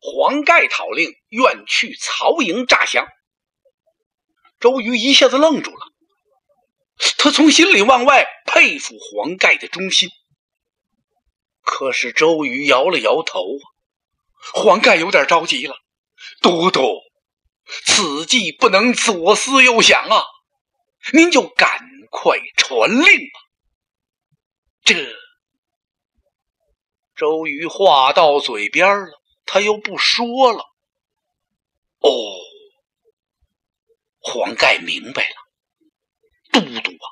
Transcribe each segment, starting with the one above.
黄盖讨令，愿去曹营诈降。周瑜一下子愣住了，他从心里往外佩服黄盖的忠心。可是周瑜摇了摇头，黄盖有点着急了：“都督，此计不能左思右想啊，您就赶快传令吧。”这周瑜话到嘴边了，他又不说了。哦，黄盖明白了，都督啊，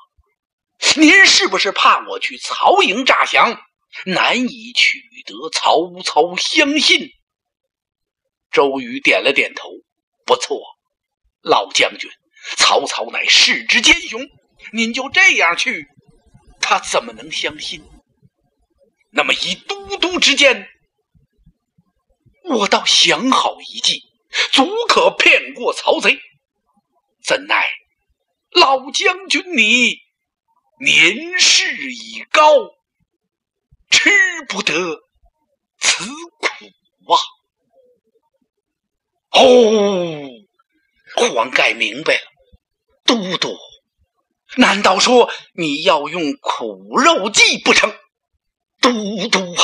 您是不是怕我去曹营诈降？难以取得曹操相信。周瑜点了点头，不错，老将军，曹操乃世之奸雄，您就这样去，他怎么能相信？那么以都督之见，我倒想好一计，足可骗过曹贼。怎奈老将军你年事已高。吃不得此苦啊！哦，黄盖明白了，都督，难道说你要用苦肉计不成？都督啊，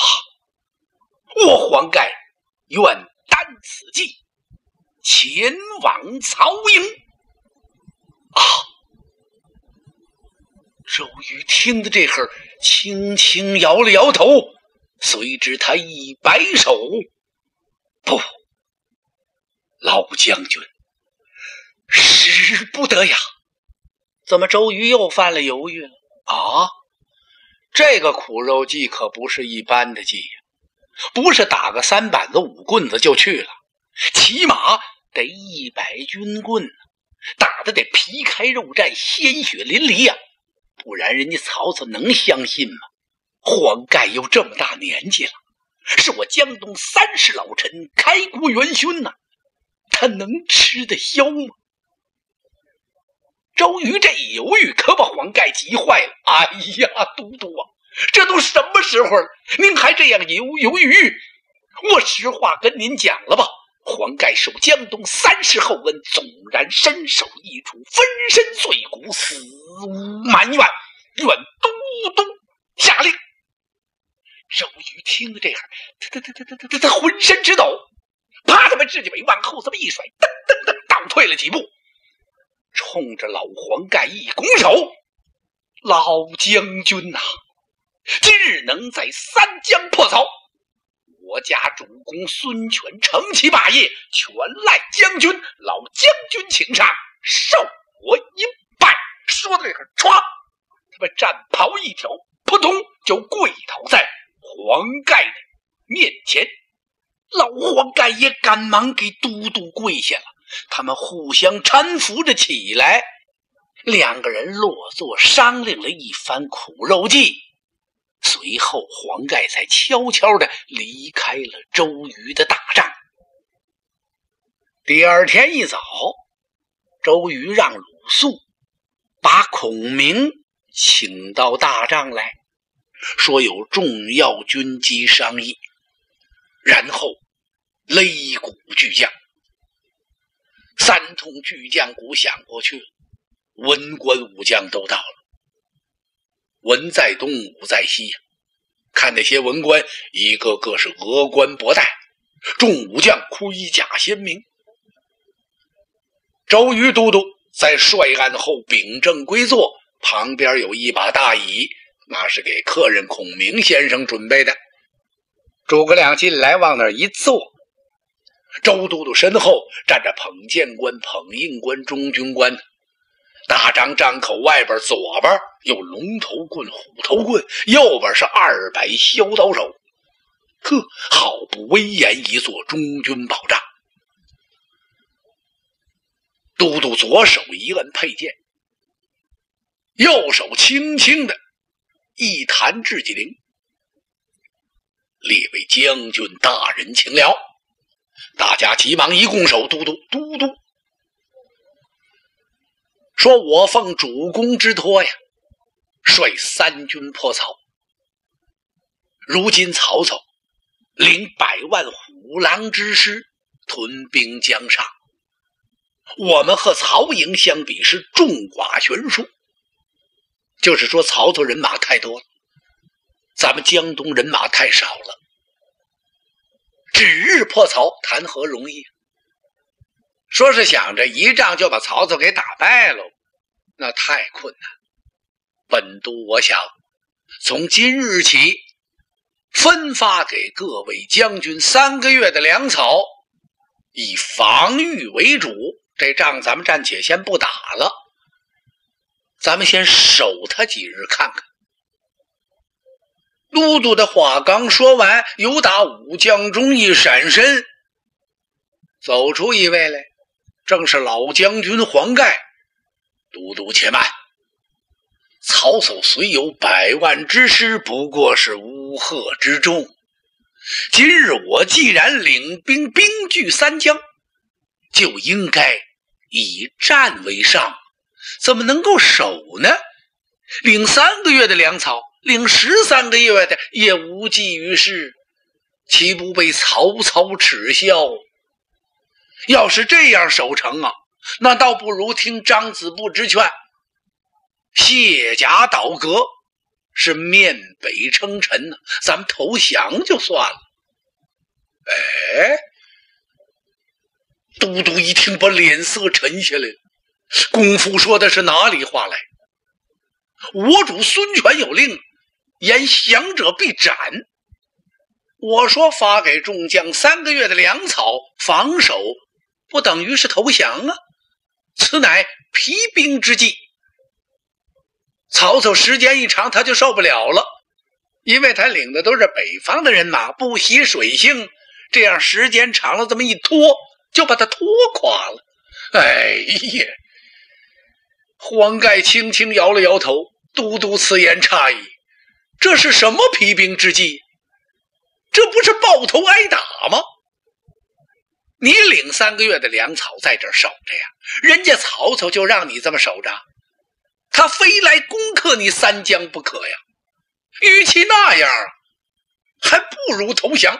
我黄盖愿担此计，前往曹营。啊！周瑜听的这会儿，轻轻摇了摇头，随之他一摆手：“不，老将军，使不得呀！”怎么，周瑜又犯了犹豫了？啊，这个苦肉计可不是一般的计呀，不是打个三板子、五棍子就去了，起码得一百军棍，打的得皮开肉绽、鲜血淋漓呀！不然，人家曹操能相信吗？黄盖又这么大年纪了，是我江东三世老臣，开国元勋呐，他能吃得消吗？周瑜这一犹豫，可把黄盖急坏了。哎呀，都督啊，这都什么时候了，您还这样犹犹豫豫？我实话跟您讲了吧，黄盖受江东三世厚恩，纵然身首异处，粉身碎骨，死无埋怨。愿都督下令。周瑜听了这会儿，他他他他他他浑身直抖，啪！他把自己尾往后这么一甩，噔噔噔倒退了几步，冲着老黄盖一拱手：“老将军呐，今日能在三江破曹，我家主公孙权成其霸业，全赖将军。老将军请上，受我一拜。”说到这儿，唰！他把战袍一挑，扑通就跪倒在黄盖的面前。老黄盖也赶忙给都督跪下了。他们互相搀扶着起来，两个人落座商量了一番苦肉计。随后，黄盖才悄悄的离开了周瑜的大帐。第二天一早，周瑜让鲁肃把孔明。请到大帐来说有重要军机商议，然后擂鼓巨将，三通巨将鼓响过去，文官武将都到了，文在东，武在西呀。看那些文官，一个个是峨冠博带，众武将盔甲鲜明。周瑜都督在帅案后秉正归坐。旁边有一把大椅，那是给客人孔明先生准备的。诸葛亮进来，往那一坐。周都督身后站着捧剑官、捧印官、中军官。大张张口，外边左边有龙头棍、虎头棍，右边是二百削刀手。呵，好不威严一座中军宝帐。都督左手一摁佩剑。右手轻轻的一弹雉鸡翎，列位将军大人，请了。大家急忙一拱手，都督都督，说我奉主公之托呀，率三军破曹。如今曹操领百万虎狼之师，屯兵江上。我们和曹营相比是众寡悬殊，就是说曹操人马太多了，咱们江东人马太少了。指日破曹，谈何容易？说是想着一仗就把曹操给打败了，那太困难。本都我想，从今日起，分发给各位将军三个月的粮草，以防御为主。这仗咱们暂且先不打了，咱们先守他几日看看。都督的话刚说完，有打武将中一闪身，走出一位来，正是老将军黄盖。都督且慢，曹操虽有百万之师，不过是乌合之众。今日我既然领兵兵聚三江。就应该以战为上，怎么能够守呢？领三个月的粮草，领十三个月的也无济于事，岂不被曹操耻笑？要是这样守城啊，那倒不如听张子布之劝，卸甲倒戈，是面北称臣呢。咱们投降就算了。哎。都督一听，把脸色沉下来。公夫说的是哪里话来？我主孙权有令，言降者必斩。我说发给众将三个月的粮草防守，不等于是投降啊？此乃疲兵之计。曹操时间一长，他就受不了了，因为他领的都是北方的人马，不习水性，这样时间长了，这么一拖。就把他拖垮了。哎呀！黄盖轻轻摇了摇头，都督此言差矣。这是什么疲兵之计？这不是抱头挨打吗？你领三个月的粮草在这守着呀，人家曹操就让你这么守着，他非来攻克你三江不可呀。与其那样，还不如投降。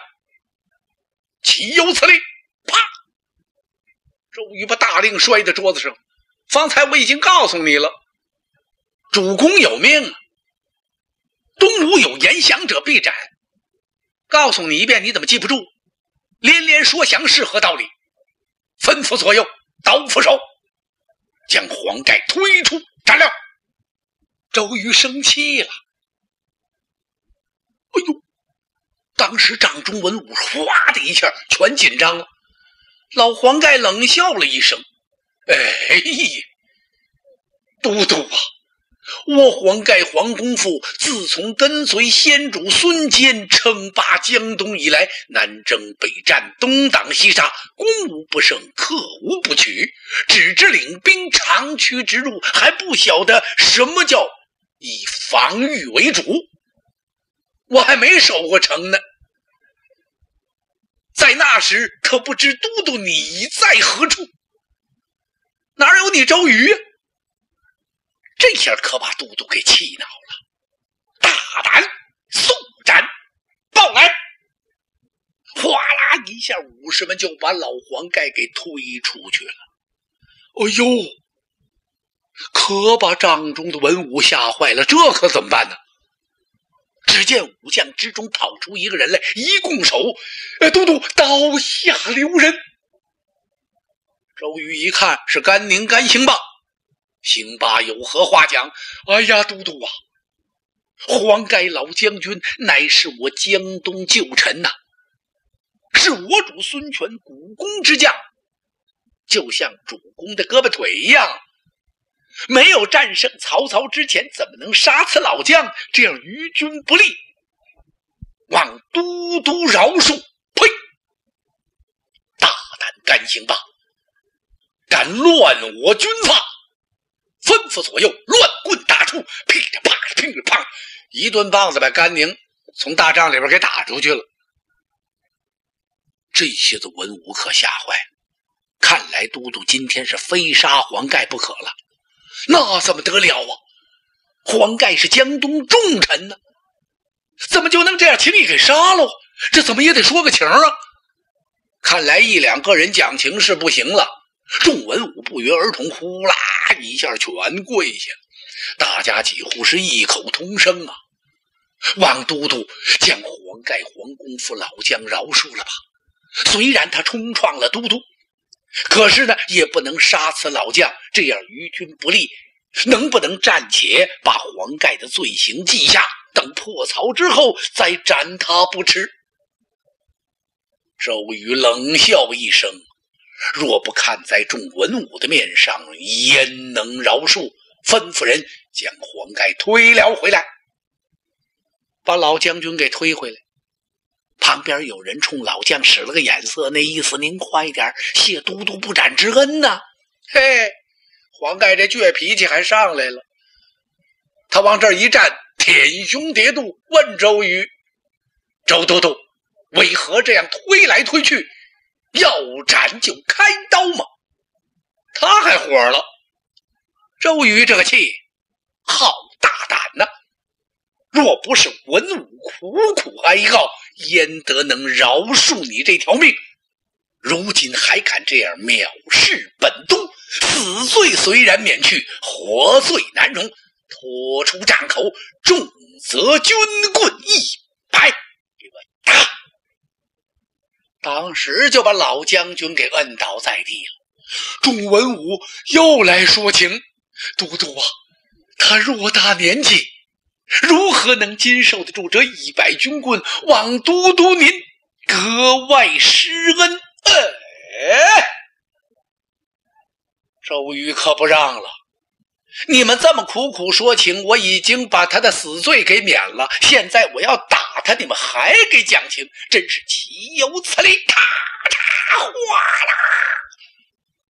岂有此理！啪！周瑜把大令摔在桌子上。方才我已经告诉你了，主公有命，东吴有言降者必斩。告诉你一遍，你怎么记不住？连连说降是何道理？吩咐左右，刀斧手，将黄盖推出斩了。周瑜生气了。哎呦！当时掌中文武哗的一下全紧张了。老黄盖冷笑了一声：“哎呀，都督啊，我黄盖黄公父自从跟随先主孙坚称霸江东以来，南征北战，东挡西杀，攻无不胜，克无不取，只知领兵长驱直入，还不晓得什么叫以防御为主。我还没守过城呢。”在那时，可不知都督你在何处？哪有你周瑜？这下可把都督给气恼了。大胆速斩，报来！哗啦一下，武士们就把老黄盖给推出去了。哎呦，可把帐中的文武吓坏了。这可怎么办呢？只见武将之中跑出一个人来，一拱手：“呃，都督，刀下留人。”周瑜一看是甘宁、甘兴霸，兴霸有何话讲？哎呀，都督啊，黄盖老将军乃是我江东旧臣呐，是我主孙权股肱之将，就像主公的胳膊腿一样。没有战胜曹操之前，怎么能杀此老将？这样于君不利。望都督饶恕！呸！大胆甘兴霸，敢乱我军法！吩咐左右，乱棍打出！噼里啪啦，噼里啪啦，一顿棒子把甘宁从大帐里边给打出去了。这些子文武可吓坏了，看来都督今天是非杀黄盖不可了。那怎么得了啊？黄盖是江东重臣呢，怎么就能这样轻易给杀了？这怎么也得说个情啊！看来一两个人讲情是不行了。众文武不约而同，呼啦一下全跪下了。大家几乎是异口同声啊！王都督将黄盖黄公夫老将饶恕了吧？虽然他冲撞了都督，可是呢，也不能杀此老将，这样于君不利。能不能暂且把黄盖的罪行记下，等破曹之后再斩他不迟？周瑜冷笑一声：“若不看在众文武的面上，焉能饶恕？”吩咐人将黄盖推了回来，把老将军给推回来。旁边有人冲老将使了个眼色，那意思您快点谢都督不斩之恩呐！嘿，黄盖这倔脾气还上来了，他往这一站，舔胸叠肚，问周瑜：“周都督，为何这样推来推去？要斩就开刀吗？”他还火了。周瑜这个气，好大胆呐！若不是文武苦苦哀告，焉得能饶恕你这条命？如今还敢这样藐视本督，死罪虽然免去，活罪难容。拖出帐口，重则军棍一百，给我打！当时就把老将军给摁倒在地了。众文武又来说情。都督啊，他偌大年纪，如何能经受得住这一百军棍？望都督您格外施恩。哎，周瑜可不让了。你们这么苦苦说情，我已经把他的死罪给免了。现在我要打他，你们还给讲情，真是岂有此理！咔嚓，哗啦。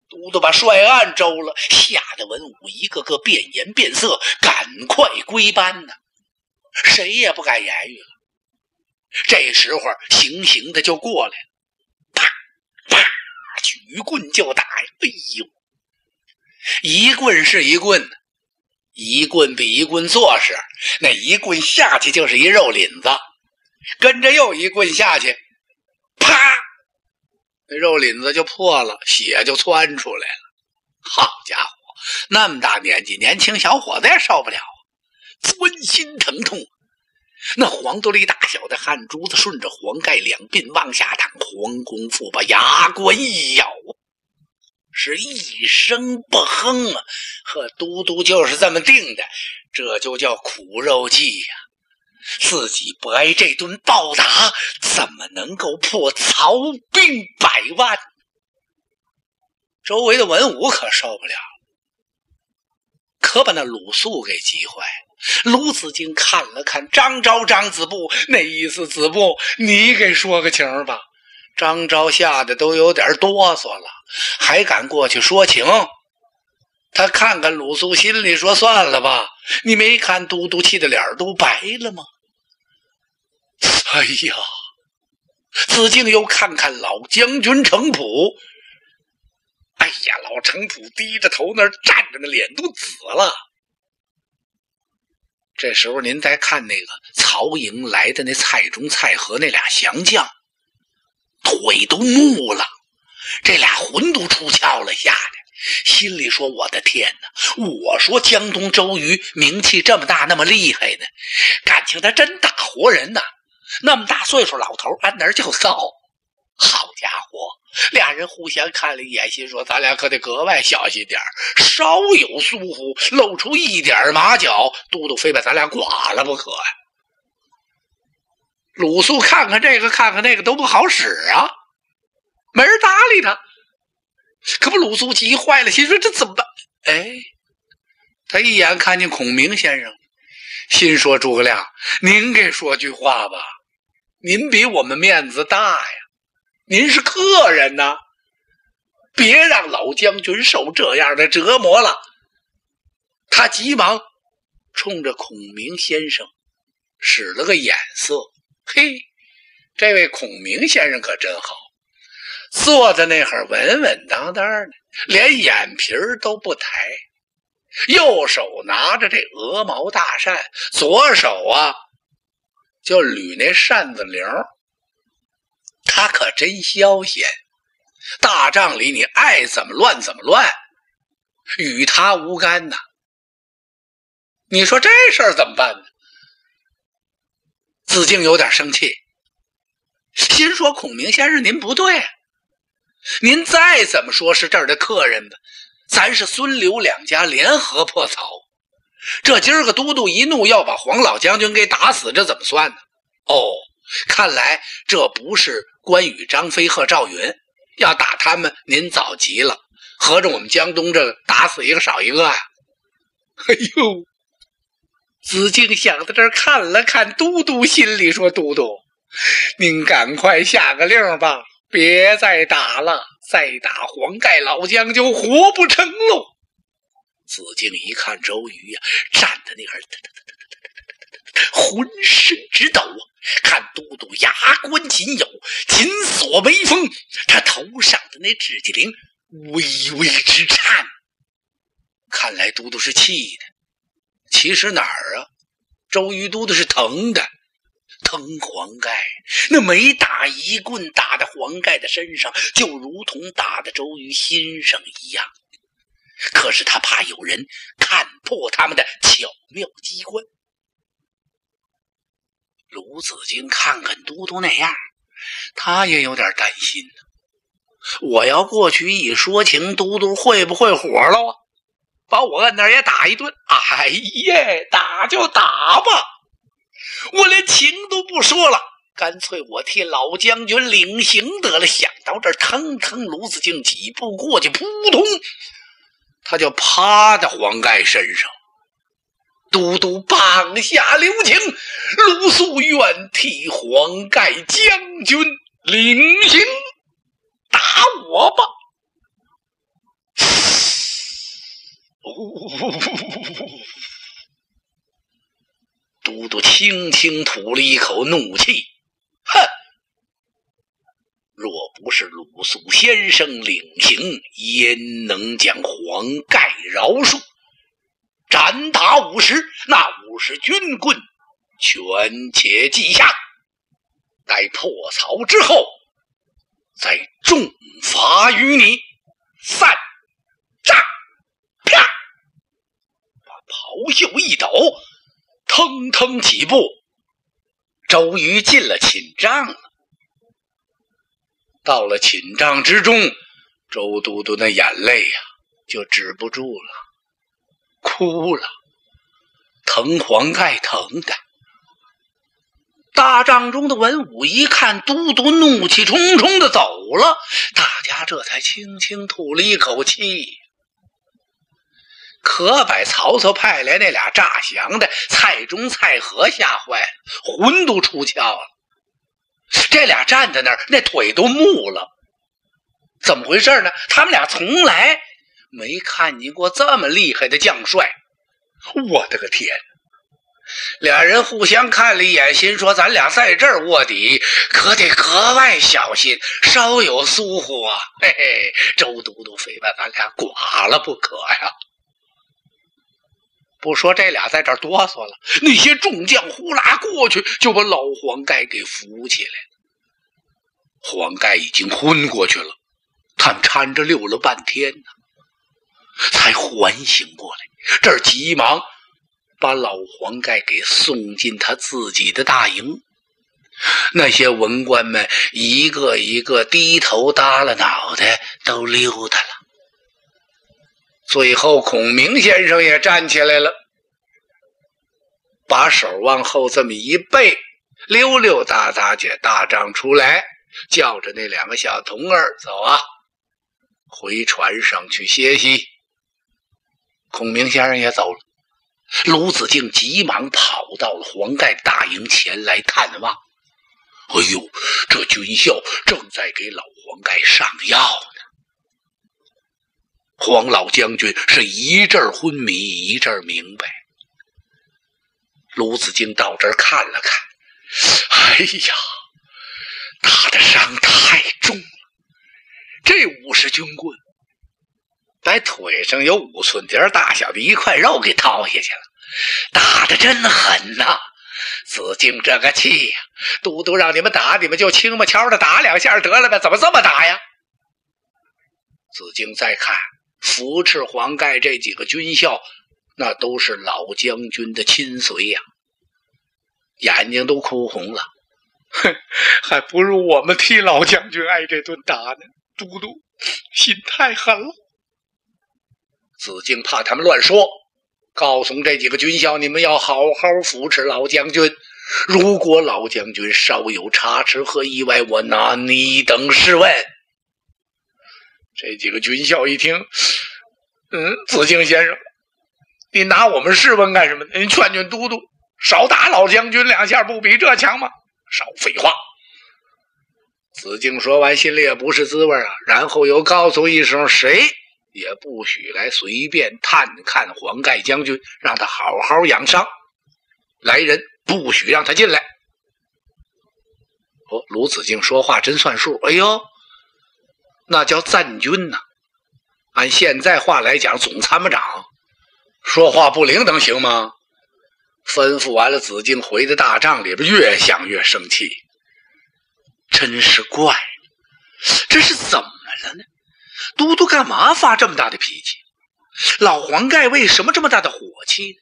都督把帅案周了，吓得文武一个个变颜变色，赶快归班呢。谁也不敢言语了。这时候，行刑的就过来了，啪啪，举棍就打呀！哎呦，一棍是一棍，一棍比一棍做实。那一棍下去就是一肉领子，跟着又一棍下去，啪。那肉领子就破了，血就窜出来了。好家伙，那么大年纪，年轻小伙子也受不了，钻心疼痛。那黄豆粒大小的汗珠子顺着黄盖两鬓往下淌，黄公父把牙关一咬，是一声不哼啊！呵，都督就是这么定的，这就叫苦肉计呀。自己不挨这顿暴打，怎么能够破曹兵百万？周围的文武可受不了，可把那鲁肃给急坏了。鲁子敬看了看张昭、张子布，那意思：子布，你给说个情吧。张昭吓得都有点哆嗦了，还敢过去说情？他看看鲁肃，心里说：算了吧。你没看都督气的脸都白了吗？哎呀！子敬又看看老将军程普，哎呀，老程普低着头那儿站着，那脸都紫了。这时候您再看那个曹营来的那蔡中、蔡和那俩降将，腿都木了，这俩魂都出窍了，吓得心里说：“我的天哪！我说江东周瑜名气这么大，那么厉害呢，感情他真打活人呐。”那么大岁数老头按那儿就臊，好家伙！俩人互相看了一眼，心说：“咱俩可得格外小心点稍有疏忽，露出一点马脚，都督非把咱俩剐了不可呀！”鲁肃看看这个，看看那个，都不好使啊，没人搭理他。可不，鲁肃急坏了，心说：“这怎么办？”哎，他一眼看见孔明先生，心说：“诸葛亮，您给说句话吧。”您比我们面子大呀，您是客人呐，别让老将军受这样的折磨了。他急忙冲着孔明先生使了个眼色，嘿，这位孔明先生可真好，坐在那儿稳稳当当的，连眼皮都不抬，右手拿着这鹅毛大扇，左手啊。就捋那扇子铃他可真消闲。大帐里你爱怎么乱怎么乱，与他无干呐。你说这事儿怎么办呢？子敬有点生气，心说：“孔明先生，您不对，您再怎么说是这儿的客人吧，咱是孙刘两家联合破曹。这今儿个都督一怒要把黄老将军给打死，这怎么算呢？哦，看来这不是关羽、张飞和赵云要打他们，您早急了。合着我们江东这打死一个少一个啊？哎呦！”子敬想到这儿，看了看都督，心里说：“都督，您赶快下个令吧，别再打了，再打黄盖老将就活不成喽。”子敬一看周瑜呀，站在那儿，浑身直抖啊！看都督牙关紧咬，紧锁眉峰，他头上的那指甲灵微微直颤。看来都督是气的。其实哪儿啊？周瑜都督是疼的，疼黄盖。那每打一棍打在黄盖的身上，就如同打在周瑜心上一样。可是他怕有人看破他们的巧妙机关。卢子敬看看都督那样，他也有点担心。我要过去一说情，都督会不会火了？把我摁那儿也打一顿，哎呀，打就打吧，我连情都不说了，干脆我替老将军领刑得了。想到这儿，腾腾，卢子敬几步过去，扑通，他就趴在黄盖身上。都督棒下留情，鲁肃愿替黄盖将军领刑，打我吧。都督轻轻吐了一口怒气，哼！若不是鲁肃先生领情，焉能将黄盖饶恕？斩打五十，那五十军棍全且记下，待破曹之后，再重罚于你。散！袍袖一抖，腾腾几步，周瑜进了寝帐了。到了寝帐之中，周都督那眼泪呀就止不住了，哭了，疼黄盖疼的。大帐中的文武一看都督怒气冲冲的走了，大家这才轻轻吐了一口气。可把曹操派来那俩诈降的蔡中、蔡和吓坏了，魂都出窍了。这俩站在那儿，那腿都木了。怎么回事呢？他们俩从来没看见过这么厉害的将帅。我的个天！俩人互相看了一眼，心说：“咱俩在这儿卧底，可得格外小心，稍有疏忽啊，嘿嘿，周都督非把咱俩剐了不可呀！”不说这俩在这哆嗦了，那些众将呼啦过去就把老黄盖给扶起来了。黄盖已经昏过去了，他们搀着溜了半天呢，才缓醒过来。这儿急忙把老黄盖给送进他自己的大营。那些文官们一个一个低头耷拉脑袋，都溜达了。最后，孔明先生也站起来了，把手往后这么一背，溜溜达达就大帐出来，叫着那两个小童儿走啊，回船上去歇息。孔明先生也走了，卢子敬急忙跑到了黄盖大营前来探望。哎呦，这军校正在给老黄盖上药。黄老将军是一阵昏迷，一阵明白。卢子敬到这儿看了看，哎呀，他的伤太重了，这五十军棍把腿上有五寸碟大小的一块肉给掏下去了，打的真狠呐！子敬这个气呀，都督让你们打，你们就轻么悄的打两下得了呗，怎么这么打呀？子敬再看扶持黄盖这几个军校，那都是老将军的亲随呀，眼睛都哭红了。哼，还不如我们替老将军挨这顿打呢。都督心太狠了。子敬怕他们乱说，告诉这几个军校，你们要好好扶持老将军。如果老将军稍有差池和意外，我拿你等试问。这几个军校一听，嗯，子敬先生，你拿我们试问干什么？你劝劝都督，少打老将军两下，不比这强吗？少废话！子敬说完，心里也不是滋味啊。然后又告诉一声：“谁也不许来随便探看黄盖将军，让他好好养伤。来人，不许让他进来。”哦，卢子敬说话真算数。哎呦，那叫赞军呐！按现在话来讲，总参谋长说话不灵，能行吗？吩咐完了，子敬回到大帐里边，越想越生气。真是怪，这是怎么了呢？都督干嘛发这么大的脾气？老黄盖为什么这么大的火气？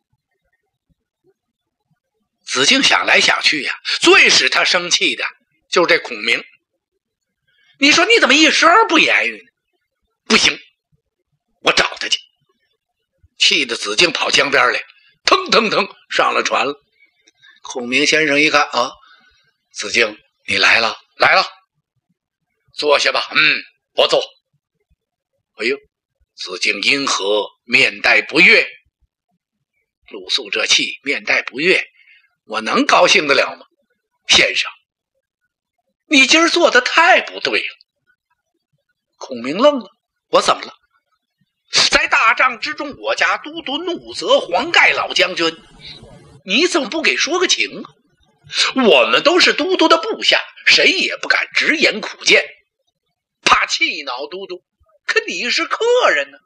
子敬想来想去呀，最使他生气的就是这孔明。你说你怎么一声不言语呢？不行，我找他去。气得子敬跑江边来。腾腾腾上了船了。孔明先生一看啊，子敬你来了，来了，坐下吧。嗯，我坐。哎呦，子敬因何面带不悦？鲁肃这气面带不悦，我能高兴得了吗？先生，你今儿做的太不对了。孔明愣了，我怎么了？在大帐之中，我家都督怒责黄盖老将军，你怎么不给说个情啊？我们都是都督的部下，谁也不敢直言苦谏，怕气恼都督。可你是客人呢，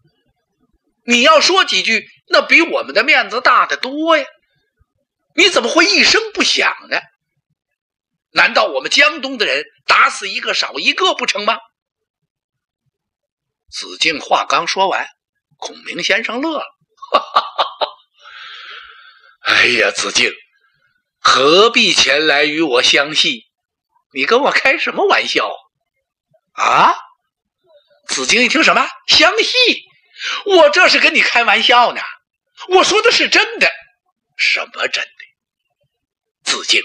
你要说几句，那比我们的面子大得多呀。你怎么会一声不响呢？难道我们江东的人打死一个少一个不成吗？子敬话刚说完。孔明先生乐了，哈哈哈哈！哎呀，子敬，何必前来与我相戏？你跟我开什么玩笑啊？子敬一听什么相戏，我这是跟你开玩笑呢。我说的是真的，什么真的？子敬，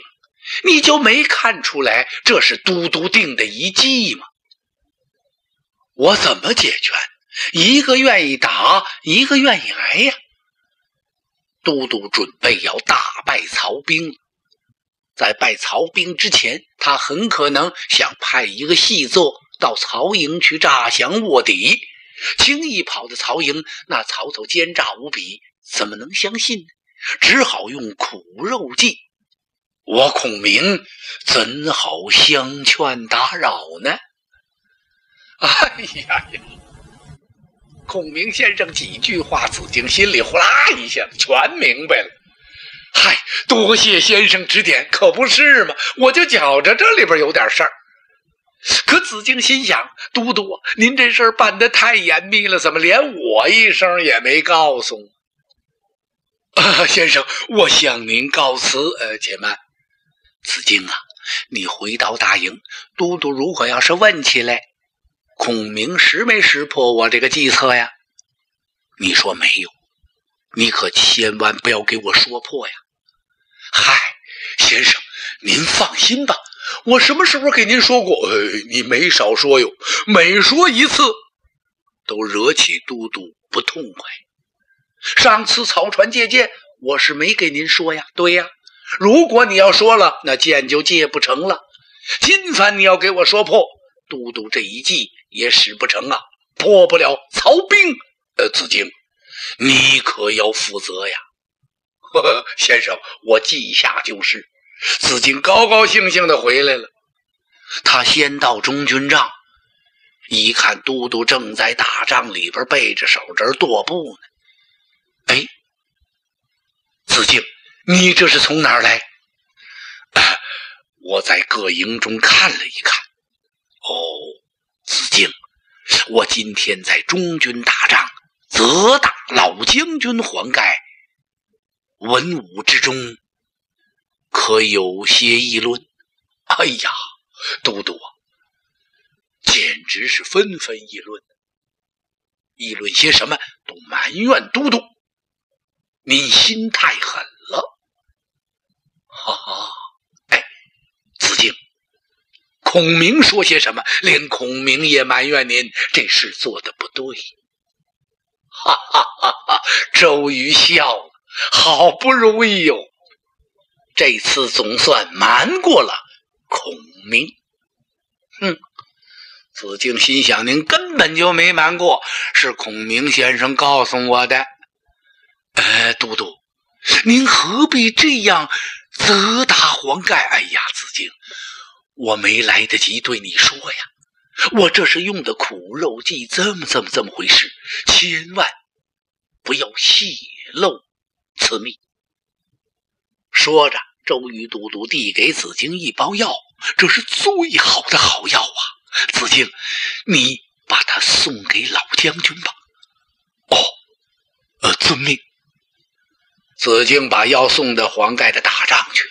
你就没看出来这是都督定的一计吗？我怎么解决？一个愿意打，一个愿意挨呀。都督准备要大败曹兵，在败曹兵之前，他很可能想派一个细作到曹营去诈降卧底。轻易跑到曹营，那曹操奸诈无比，怎么能相信呢？只好用苦肉计。我孔明怎好相劝打扰呢？哎呀呀！孔明先生几句话，子敬心里呼啦一下全明白了。嗨，多谢先生指点，可不是嘛？我就觉着这里边有点事儿。可子敬心想，都督，您这事儿办得太严密了，怎么连我一声也没告诉？啊，先生，我向您告辞。呃，且慢，子敬啊，你回到大营，都督如果要是问起来。孔明识没识破我这个计策呀？你说没有？你可千万不要给我说破呀！嗨，先生，您放心吧，我什么时候给您说过？呃，你没少说哟，每说一次都惹起都督不痛快。上次草船借箭，我是没给您说呀。对呀，如果你要说了，那剑就借不成了。今番你要给我说破，都督这一计。也使不成啊，破不了曹兵。呃，子敬，你可要负责呀！呵呵，先生，我记下就是。子敬高高兴兴的回来了。他先到中军帐，一看都督正在大帐里边背着手这儿踱步呢。哎，子敬，你这是从哪儿来？我在各营中看了一看。哦。子敬，我今天在中军打仗，责打老将军黄盖，文武之中可有些议论？哎呀，都督啊，简直是纷纷议论。议论些什么？都埋怨都督，您心太狠。哈哈，哎，子敬。孔明说些什么？连孔明也埋怨您这事做的不对。哈哈哈哈！周瑜笑了，好不容易哟，这次总算瞒过了孔明。哼！子敬心想，您根本就没瞒过，是孔明先生告诉我的。呃，都督，您何必这样责打黄盖？哎呀，子敬。我没来得及对你说呀，我这是用的苦肉计，这么这么这么回事，千万不要泄露此秘。说着，周瑜都督递给子敬一包药，这是最好的好药啊！子敬，你把它送给老将军吧。哦，呃，遵命。子敬把药送到黄盖的大帐去，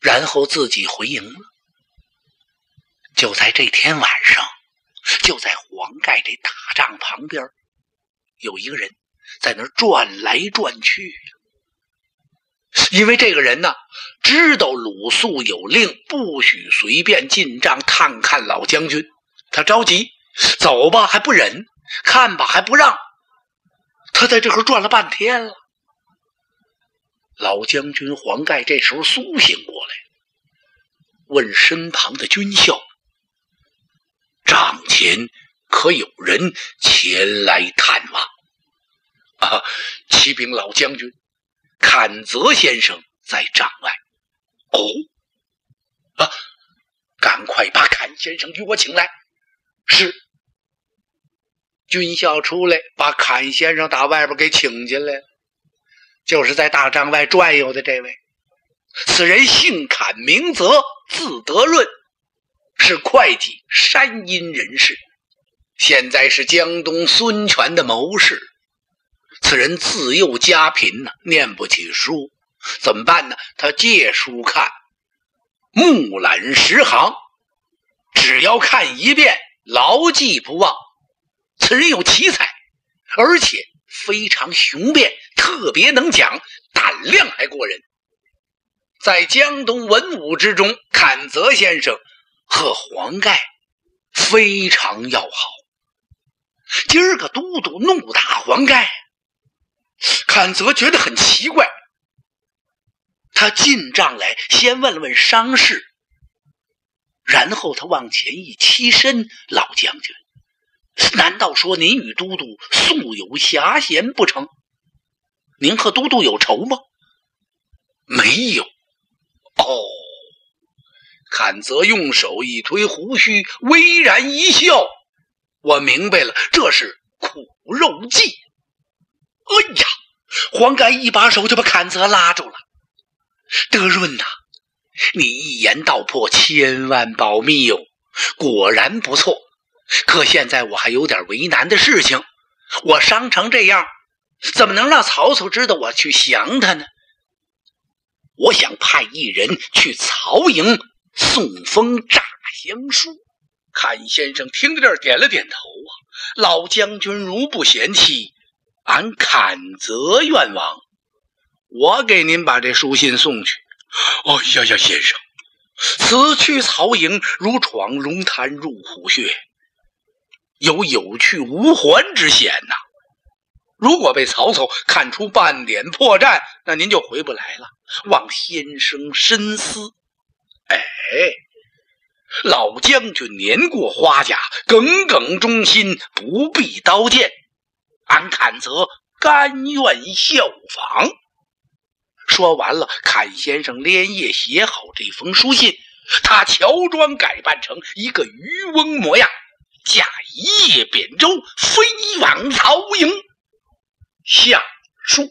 然后自己回营了。就在这天晚上，就在黄盖这大帐旁边，有一个人在那儿转来转去。因为这个人呢，知道鲁肃有令，不许随便进帐探看老将军。他着急，走吧还不忍，看吧还不让。他在这儿转了半天了。老将军黄盖这时候苏醒过来，问身旁的军校。帐前可有人前来探望？啊，启禀老将军，坎泽先生在帐外。哦，啊，赶快把坎先生与我请来。是。军校出来，把坎先生打外边给请进来了。就是在大帐外转悠的这位，此人姓阚，名泽，字德润。是会稽山阴人士，现在是江东孙权的谋士。此人自幼家贫呐，念不起书，怎么办呢？他借书看，目览十行，只要看一遍，牢记不忘。此人有奇才，而且非常雄辩，特别能讲，胆量还过人。在江东文武之中，阚泽先生。和黄盖非常要好。今儿个都督怒打黄盖，阚泽觉得很奇怪。他进帐来，先问了问伤势，然后他往前一欺身：“老将军，难道说您与都督素有侠嫌不成？您和都督有仇吗？”“没有。”“哦。”阚泽用手一推胡须，微然一笑：“我明白了，这是苦肉计。”哎呀！黄盖一把手就把阚泽拉住了。德润呐，你一言道破，千万保密哟！果然不错。可现在我还有点为难的事情，我伤成这样，怎么能让曹操知道我去降他呢？我想派一人去曹营。送封诈降书，阚先生听到这儿点了点头啊。老将军如不嫌弃，俺阚泽愿往，我给您把这书信送去。哎呀呀，先生，此去曹营如闯龙潭入虎穴，有有去无还之险呐。如果被曹操看出半点破绽，那您就回不来了。望先生深思。哎，老将军年过花甲，耿耿忠心，不必刀剑。俺阚泽甘愿效仿。说完了，阚先生连夜写好这封书信，他乔装改扮成一个渔翁模样，驾一叶扁舟飞往曹营，下书。